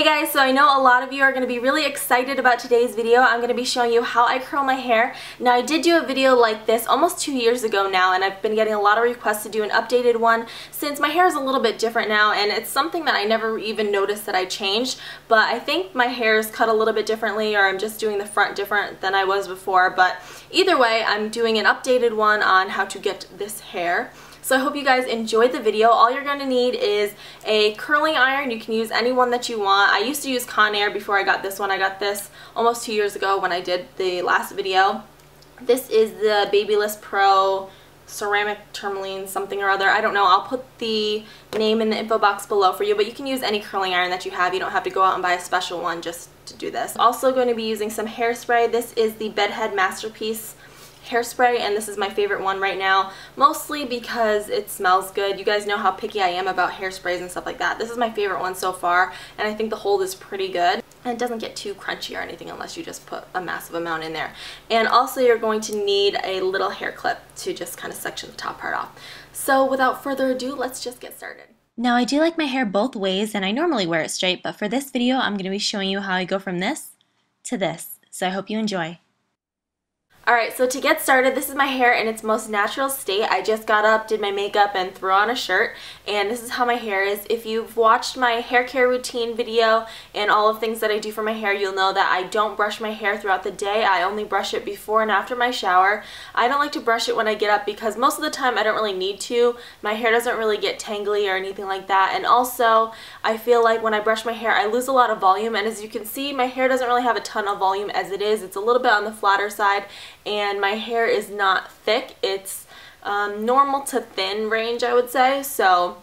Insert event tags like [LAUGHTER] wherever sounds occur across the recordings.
Hey guys, so I know a lot of you are going to be really excited about today's video. I'm going to be showing you how I curl my hair. Now I did do a video like this almost two years ago now and I've been getting a lot of requests to do an updated one since my hair is a little bit different now and it's something that I never even noticed that I changed but I think my hair is cut a little bit differently or I'm just doing the front different than I was before but either way I'm doing an updated one on how to get this hair. So I hope you guys enjoyed the video. All you're going to need is a curling iron. You can use any one that you want. I used to use Conair before I got this one. I got this almost two years ago when I did the last video. This is the Babyliss Pro ceramic tourmaline something or other. I don't know. I'll put the name in the info box below for you, but you can use any curling iron that you have. You don't have to go out and buy a special one just to do this. Also going to be using some hairspray. This is the Bedhead Masterpiece hairspray and this is my favorite one right now mostly because it smells good. You guys know how picky I am about hairsprays and stuff like that. This is my favorite one so far and I think the hold is pretty good. And it doesn't get too crunchy or anything unless you just put a massive amount in there. And also you're going to need a little hair clip to just kind of section the top part off. So without further ado let's just get started. Now I do like my hair both ways and I normally wear it straight but for this video I'm going to be showing you how I go from this to this. So I hope you enjoy Alright, so to get started, this is my hair in its most natural state. I just got up, did my makeup, and threw on a shirt, and this is how my hair is. If you've watched my hair care routine video and all of things that I do for my hair, you'll know that I don't brush my hair throughout the day. I only brush it before and after my shower. I don't like to brush it when I get up because most of the time I don't really need to. My hair doesn't really get tangly or anything like that, and also I feel like when I brush my hair, I lose a lot of volume, and as you can see, my hair doesn't really have a ton of volume as it is. It's a little bit on the flatter side, and my hair is not thick. It's um, normal to thin range, I would say, so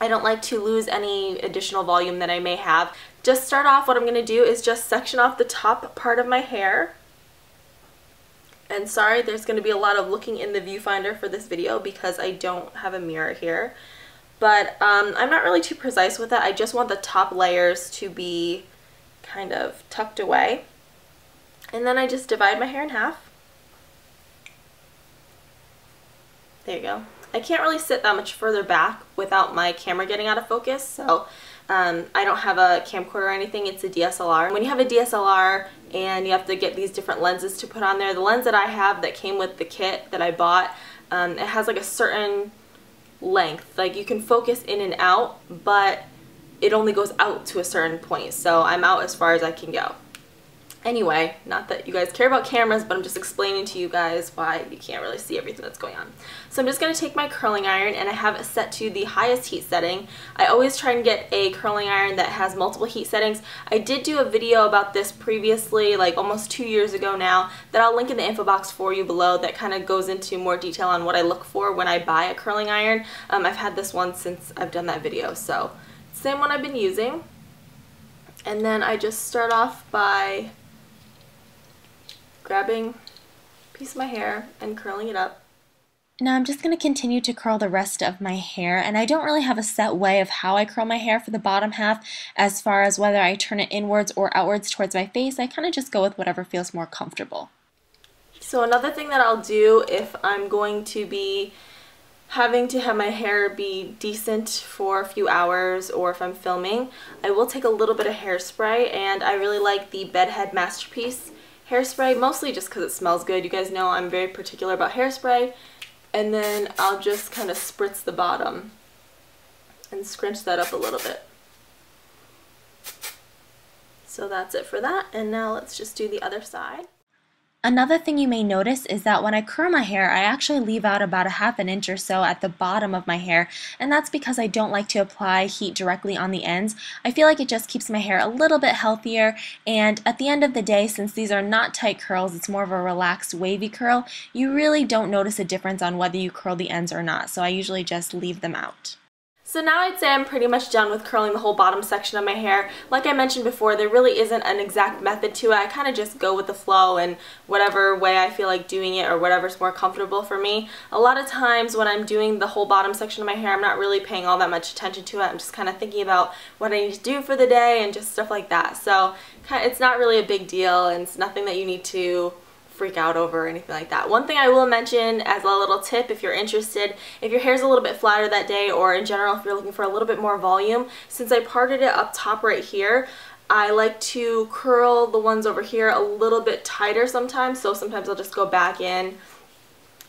I don't like to lose any additional volume that I may have. Just start off, what I'm going to do is just section off the top part of my hair. And sorry, there's going to be a lot of looking in the viewfinder for this video because I don't have a mirror here. But um, I'm not really too precise with it. I just want the top layers to be kind of tucked away. And then I just divide my hair in half. There you go. I can't really sit that much further back without my camera getting out of focus, so um, I don't have a camcorder or anything, it's a DSLR. When you have a DSLR and you have to get these different lenses to put on there, the lens that I have that came with the kit that I bought, um, it has like a certain length. Like you can focus in and out, but it only goes out to a certain point, so I'm out as far as I can go. Anyway, not that you guys care about cameras, but I'm just explaining to you guys why you can't really see everything that's going on. So I'm just going to take my curling iron and I have it set to the highest heat setting. I always try and get a curling iron that has multiple heat settings. I did do a video about this previously, like almost two years ago now, that I'll link in the info box for you below that kind of goes into more detail on what I look for when I buy a curling iron. Um, I've had this one since I've done that video, so same one I've been using. And then I just start off by grabbing a piece of my hair and curling it up. Now I'm just going to continue to curl the rest of my hair and I don't really have a set way of how I curl my hair for the bottom half as far as whether I turn it inwards or outwards towards my face. I kind of just go with whatever feels more comfortable. So another thing that I'll do if I'm going to be having to have my hair be decent for a few hours or if I'm filming, I will take a little bit of hairspray and I really like the Bedhead Masterpiece hairspray, mostly just because it smells good. You guys know I'm very particular about hairspray. And then I'll just kind of spritz the bottom and scrunch that up a little bit. So that's it for that. And now let's just do the other side. Another thing you may notice is that when I curl my hair, I actually leave out about a half an inch or so at the bottom of my hair, and that's because I don't like to apply heat directly on the ends. I feel like it just keeps my hair a little bit healthier, and at the end of the day, since these are not tight curls, it's more of a relaxed wavy curl, you really don't notice a difference on whether you curl the ends or not, so I usually just leave them out. So now I'd say I'm pretty much done with curling the whole bottom section of my hair. Like I mentioned before, there really isn't an exact method to it. I kind of just go with the flow and whatever way I feel like doing it or whatever's more comfortable for me. A lot of times when I'm doing the whole bottom section of my hair, I'm not really paying all that much attention to it. I'm just kind of thinking about what I need to do for the day and just stuff like that. So it's not really a big deal and it's nothing that you need to freak out over or anything like that. One thing I will mention as a little tip if you're interested, if your hair is a little bit flatter that day or in general if you're looking for a little bit more volume, since I parted it up top right here, I like to curl the ones over here a little bit tighter sometimes, so sometimes I'll just go back in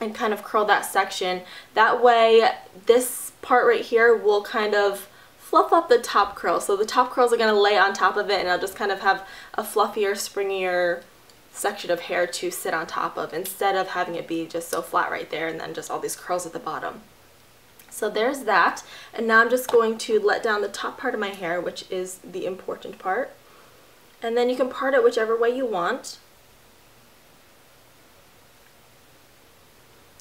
and kind of curl that section. That way this part right here will kind of fluff up the top curl. So the top curls are going to lay on top of it and I'll just kind of have a fluffier, springier section of hair to sit on top of instead of having it be just so flat right there and then just all these curls at the bottom. So there's that. And now I'm just going to let down the top part of my hair, which is the important part. And then you can part it whichever way you want.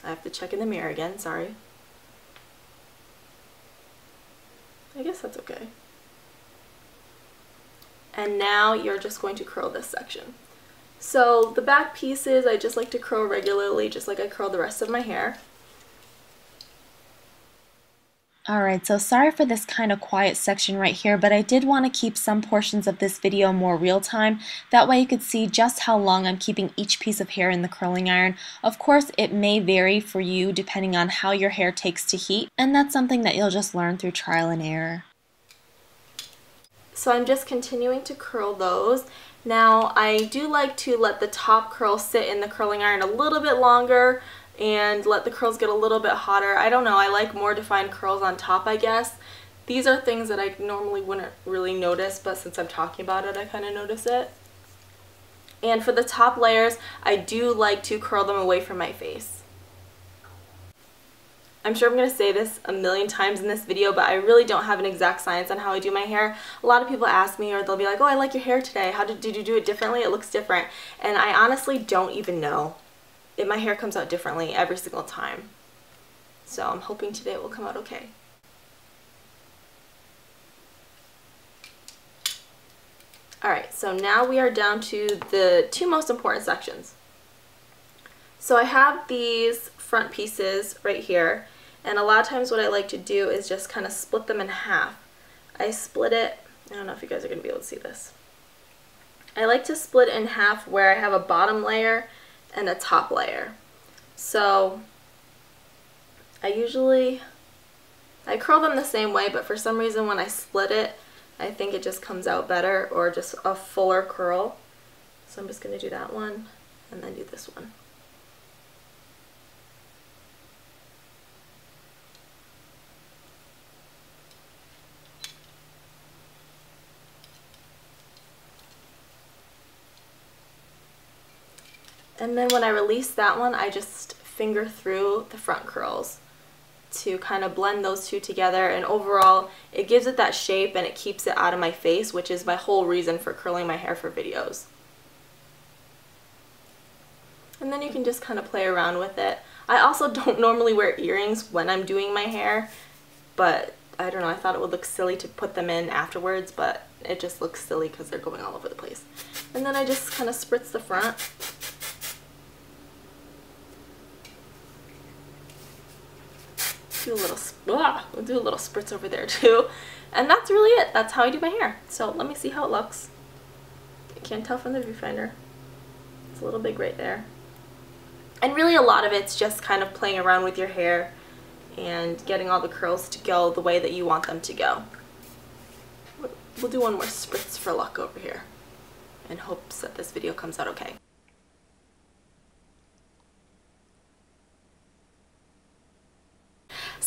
I have to check in the mirror again, sorry. I guess that's okay. And now you're just going to curl this section. So the back pieces I just like to curl regularly just like I curl the rest of my hair. Alright, so sorry for this kind of quiet section right here, but I did want to keep some portions of this video more real time. That way you could see just how long I'm keeping each piece of hair in the curling iron. Of course, it may vary for you depending on how your hair takes to heat, and that's something that you'll just learn through trial and error. So I'm just continuing to curl those. Now I do like to let the top curl sit in the curling iron a little bit longer and let the curls get a little bit hotter. I don't know, I like more defined curls on top I guess. These are things that I normally wouldn't really notice but since I'm talking about it I kind of notice it. And for the top layers I do like to curl them away from my face. I'm sure I'm going to say this a million times in this video, but I really don't have an exact science on how I do my hair. A lot of people ask me or they'll be like, oh, I like your hair today. How did, did you do it differently? It looks different. And I honestly don't even know. It, my hair comes out differently every single time. So I'm hoping today it will come out okay. Alright, so now we are down to the two most important sections. So I have these front pieces right here and a lot of times what I like to do is just kind of split them in half. I split it, I don't know if you guys are going to be able to see this. I like to split in half where I have a bottom layer and a top layer. So I usually, I curl them the same way, but for some reason when I split it, I think it just comes out better or just a fuller curl. So I'm just going to do that one and then do this one. And then when I release that one, I just finger through the front curls to kind of blend those two together and overall it gives it that shape and it keeps it out of my face which is my whole reason for curling my hair for videos. And then you can just kind of play around with it. I also [LAUGHS] don't normally wear earrings when I'm doing my hair but I don't know I thought it would look silly to put them in afterwards but it just looks silly because they're going all over the place. And then I just kind of spritz the front do a little, ah, we'll do a little spritz over there [LAUGHS] too. And that's really it. That's how I do my hair. So let me see how it looks. You can't tell from the viewfinder. It's a little big right there. And really a lot of it's just kind of playing around with your hair and getting all the curls to go the way that you want them to go. We'll do one more spritz for luck over here in hopes that this video comes out okay.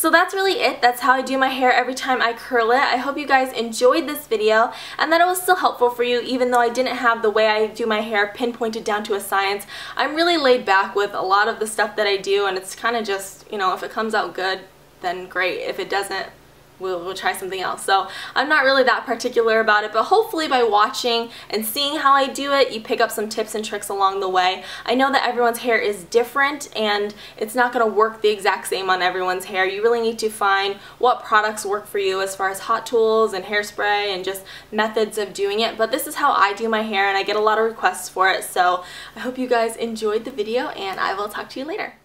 So that's really it. That's how I do my hair every time I curl it. I hope you guys enjoyed this video and that it was still helpful for you even though I didn't have the way I do my hair pinpointed down to a science. I'm really laid back with a lot of the stuff that I do and it's kind of just, you know, if it comes out good, then great. If it doesn't, we'll, we'll try something else. So I'm not really that particular about it, but hopefully by watching and seeing how I do it, you pick up some tips and tricks along the way. I know that everyone's hair is different and it's not going to work the exact same on everyone's hair. You really need to find what products work for you as far as hot tools and hairspray and just methods of doing it. But this is how I do my hair and I get a lot of requests for it. So I hope you guys enjoyed the video and I will talk to you later.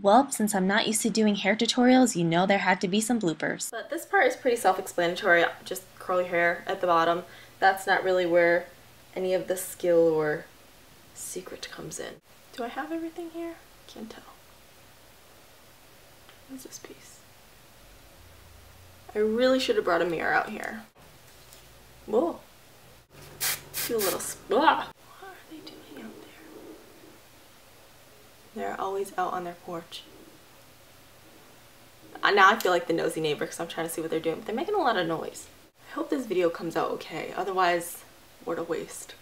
Well, since I'm not used to doing hair tutorials, you know there had to be some bloopers. But this part is pretty self-explanatory, just curl your hair at the bottom. That's not really where any of the skill or secret comes in. Do I have everything here? Can't tell. What's this piece? I really should have brought a mirror out here. Whoa. Do a little, ah. What are they doing out there? They're always out on their porch. Uh, now I feel like the nosy neighbor because I'm trying to see what they're doing, but they're making a lot of noise. I hope this video comes out okay, otherwise what a waste.